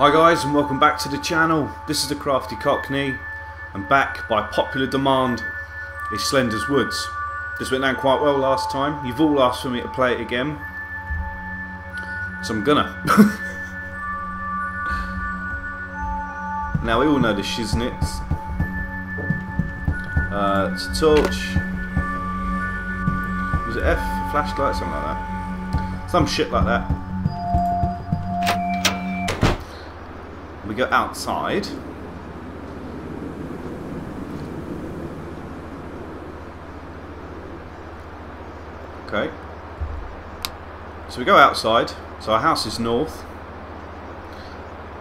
Hi guys and welcome back to the channel. This is the Crafty Cockney and back by popular demand is Slender's Woods. This went down quite well last time. You've all asked for me to play it again. So I'm gonna. now we all know the shiznits. Uh, it's a torch. Was it F? Flashlight? Something like that. Some shit like that. Go outside. Okay. So we go outside. So our house is north.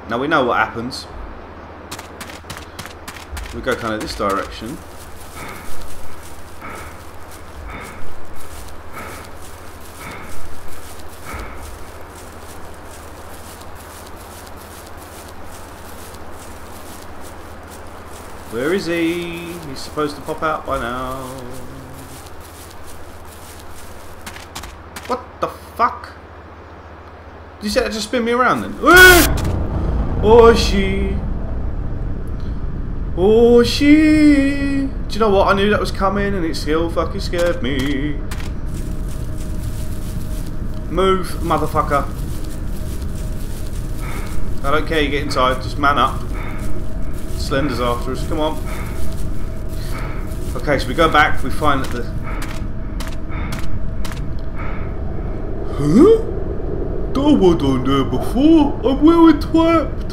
Now we know what happens. We go kind of this direction. Where is he? He's supposed to pop out by now. What the fuck? Did you say that just spin me around then? Oh, she. Oh, she. Do you know what? I knew that was coming and it still fucking scared me. Move, motherfucker. I don't care you get inside, just man up. Slender's after us, come on. Okay, so we go back, we find that the... Huh? That was down there before. I'm very trapped.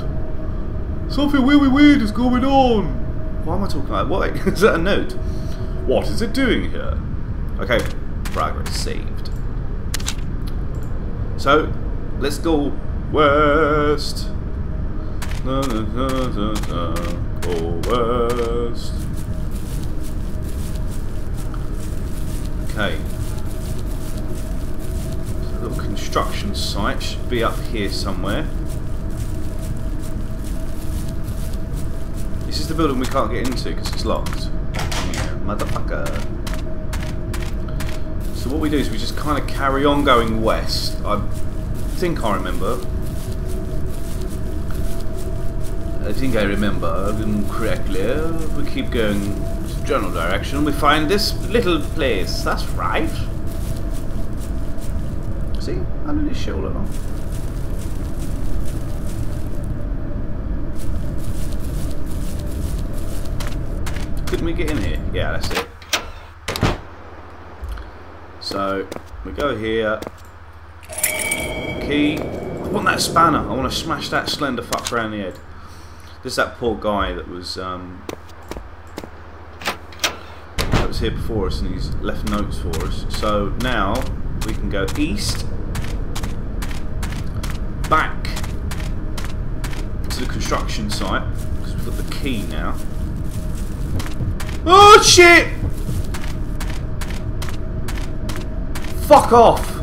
Something really weird is going on. Why am I talking like what? is that a note? What is it doing here? Okay, progress saved. So, let's go west. Go west. Okay. A little construction site should be up here somewhere. This is the building we can't get into because it's locked. Yeah, motherfucker. So what we do is we just kind of carry on going west. I think I remember. I think I remember correctly. We keep going general direction. We find this little place. That's right. See? Under this shoulder. Couldn't we get in here? Yeah, that's it. So, we go here. Key. I want that spanner. I want to smash that slender fuck around the head. There's that poor guy that was um, that was here before us and he's left notes for us. So now we can go east, back to the construction site because we've got the key now. Oh shit! Fuck off!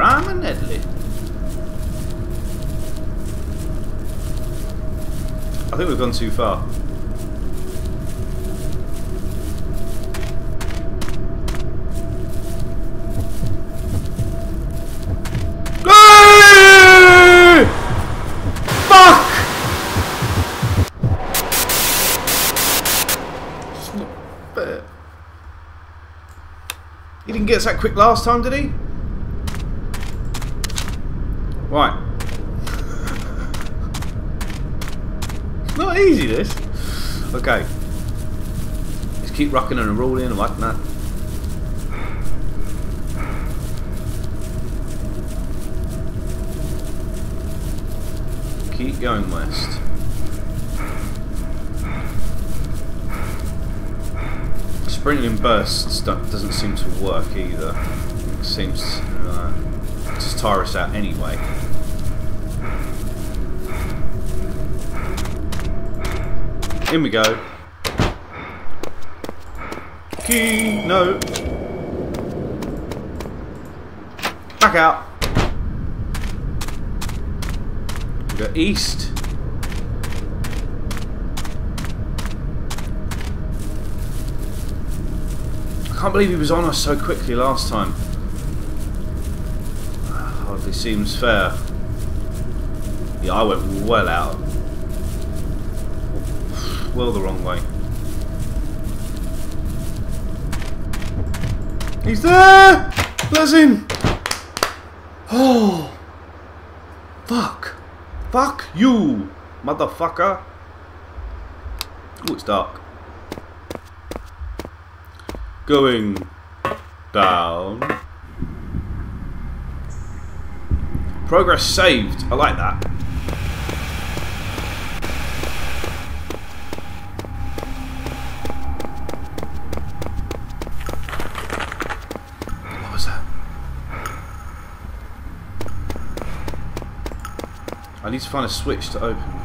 Criminally. I think we've gone too far. Fuck! He didn't get us that quick last time, did he? Right. It's not easy, this. Okay. Just keep rocking and rolling and whatnot. Keep going west. Sprinting bursts doesn't seem to work either. It seems uh, just tire us out anyway. In we go. Key, no. Back out. We go east. I can't believe he was on us so quickly last time. Hardly seems fair. Yeah, I went well out. Well the wrong way. He's there! Bless him! Oh! Fuck! Fuck you! Motherfucker! Oh, it's dark. Going down. Progress saved. I like that. What was that? I need to find a switch to open this.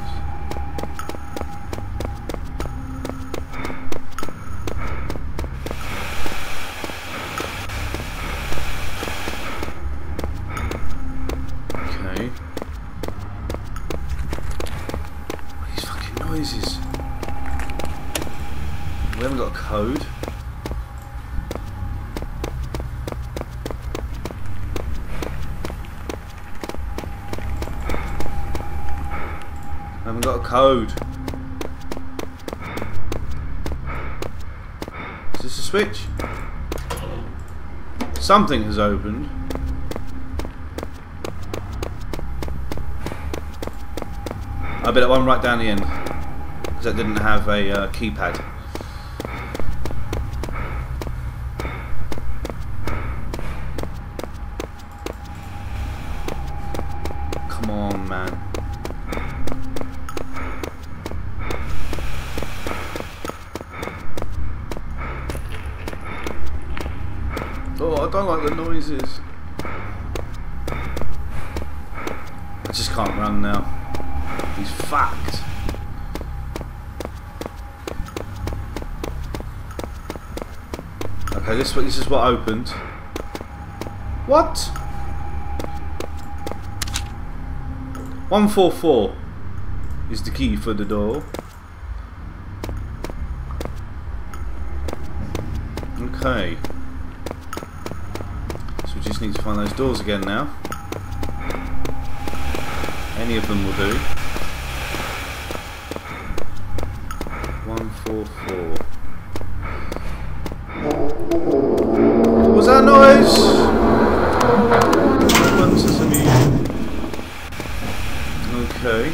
Okay. What are these fucking noises? We haven't got a code. haven't got a code. Is this a switch? Something has opened. I bet it one right down the end because that didn't have a uh, keypad. Come on, man. Oh, I don't like the noises. I just can't run now. He's fucked. Okay, this this is what opened. What? One four four is the key for the door. Okay. So we just need to find those doors again now. Any of them will do. One, four, four. What was that noise? Open sesame. Okay.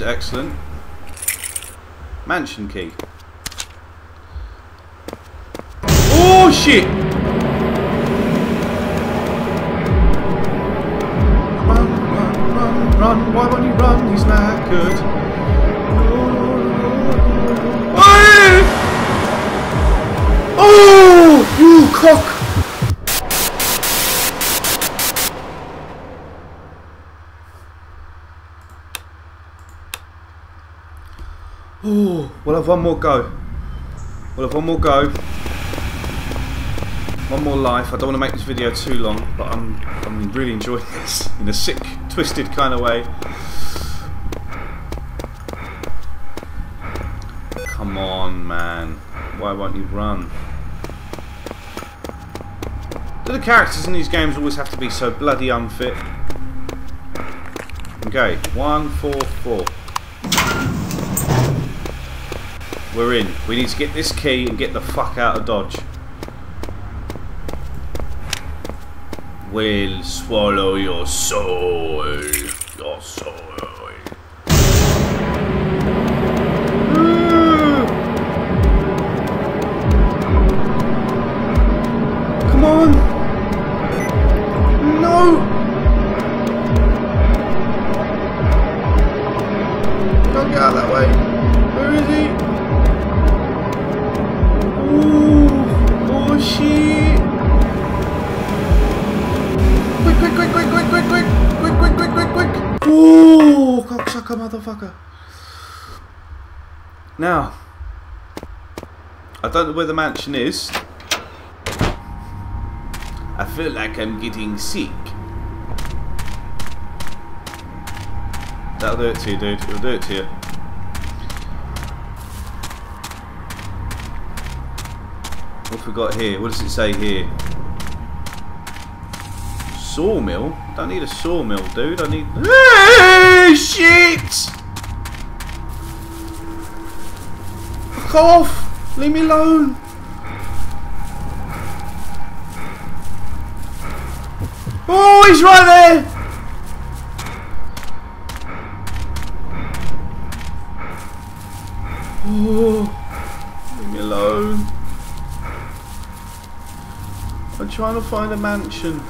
Batteries, excellent. Mansion key. Oh shit! Run, run, run, run. Why won't you run? He's knackered. Hey! Oh! You cock! We'll have one more go. We'll have one more go. One more life. I don't want to make this video too long, but I'm I'm really enjoying this in a sick, twisted kind of way. Come on, man. Why won't you run? Do the characters in these games always have to be so bloody unfit? Okay, one, four, four. We're in. We need to get this key and get the fuck out of Dodge. We'll swallow your soul. Your soul. I don't know where the mansion is. I feel like I'm getting sick. That'll do it to you, dude. It'll do it to you. What have we got here? What does it say here? Sawmill? Don't need a sawmill, dude. I need. Hey, shit! Off! Leave me alone! Oh, he's right there! Oh, leave me alone. I'm trying to find a mansion.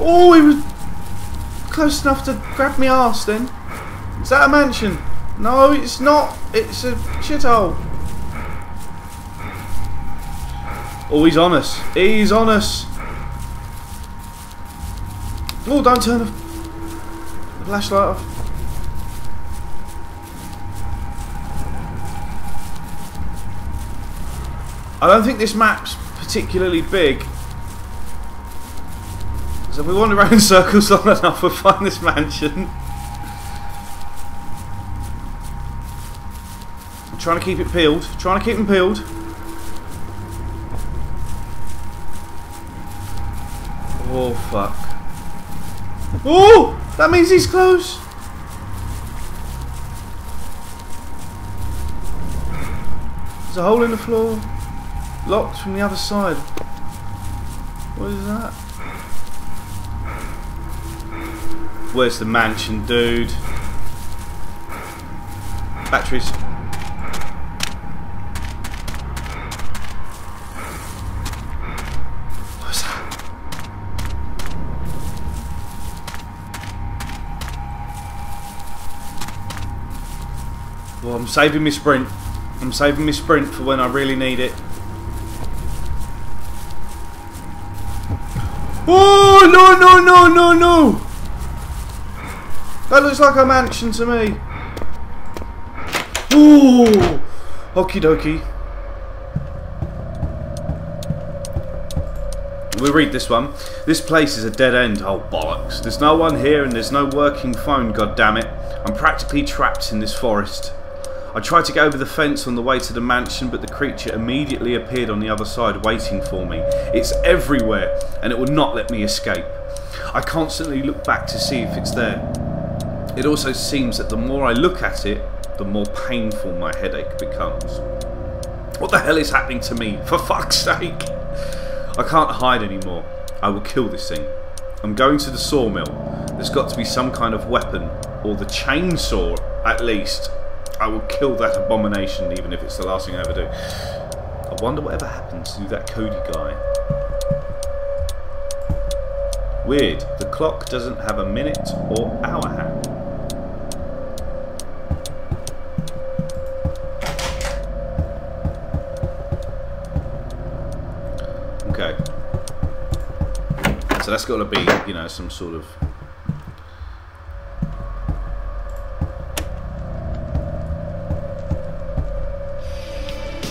Oh, he was close enough to grab me ass then. Is that a mansion? No, it's not. It's a shithole. Oh, he's on us. He's on us. Oh, don't turn the flashlight off. I don't think this map's particularly big. So if we wander around in circles long enough, we'll find this mansion. Trying to keep it peeled. Trying to keep them peeled. Oh, fuck. Oh! That means he's close! There's a hole in the floor. Locked from the other side. What is that? Where's the mansion, dude? Batteries. I'm saving my sprint. I'm saving my sprint for when I really need it. Oh, no, no, no, no, no! That looks like a mansion to me. Ooh! Okie dokie. We read this one. This place is a dead end. Oh, bollocks. There's no one here and there's no working phone, God damn it! I'm practically trapped in this forest. I tried to get over the fence on the way to the mansion, but the creature immediately appeared on the other side waiting for me. It's everywhere, and it will not let me escape. I constantly look back to see if it's there. It also seems that the more I look at it, the more painful my headache becomes. What the hell is happening to me? For fuck's sake! I can't hide anymore. I will kill this thing. I'm going to the sawmill. There's got to be some kind of weapon, or the chainsaw at least. I will kill that abomination even if it's the last thing I ever do. I wonder whatever happens to that Cody guy. Weird, the clock doesn't have a minute or hour hand. Okay. So that's got to be, you know, some sort of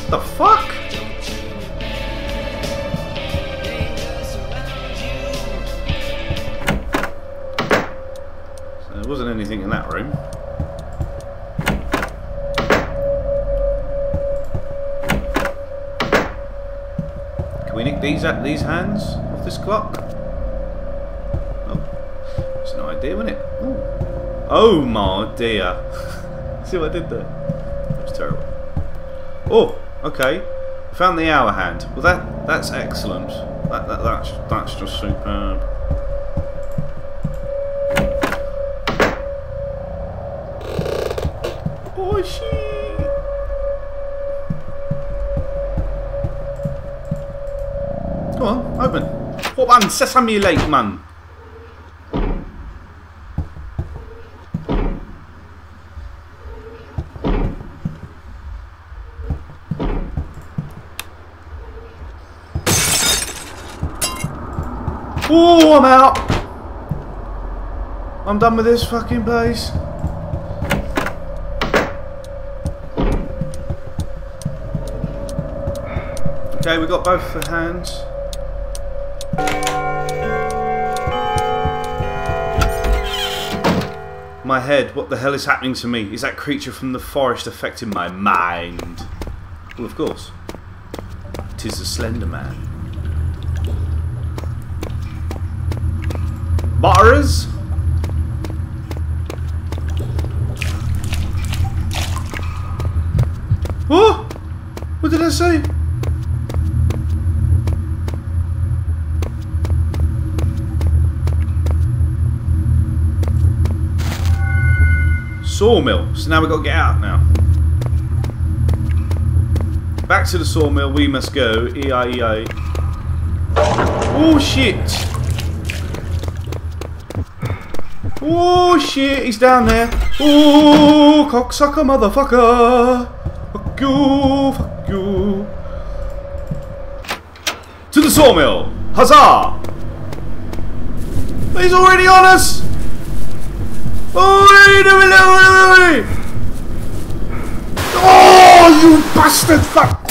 the fuck? So there wasn't anything in that room. Can we nick these at these hands off this clock? Oh, it's no idea, wasn't it? Ooh. Oh my dear! See what I did there? That was terrible. Oh, okay. Found the hour hand. Well, that that's excellent. That, that that's that's just superb. Oh shit! Come on, open. What man? Sesame late, man. Ooh, I'm out. I'm done with this fucking place. Okay, we got both the hands. My head, what the hell is happening to me? Is that creature from the forest affecting my mind? Well, of course. Tis the Slender Man. Bars? Oh! What did I say? Sawmill. So now we've got to get out now. Back to the sawmill we must go. E-I-E-I. Oh shit! Oh shit, he's down there. Oh, cocksucker motherfucker. Fuck you, fuck you. To the sawmill. Huzzah! He's already on us! Oh, you bastard fuck!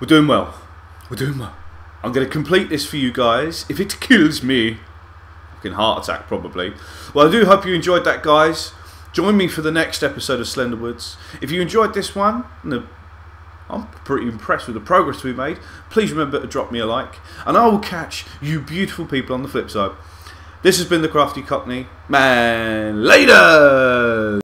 We're doing well. We're doing well. I'm going to complete this for you guys. If it kills me, fucking heart attack probably. Well, I do hope you enjoyed that, guys. Join me for the next episode of Slenderwoods. If you enjoyed this one, I'm pretty impressed with the progress we made. Please remember to drop me a like, and I will catch you beautiful people on the flip side. This has been the Crafty Cockney. Man, later!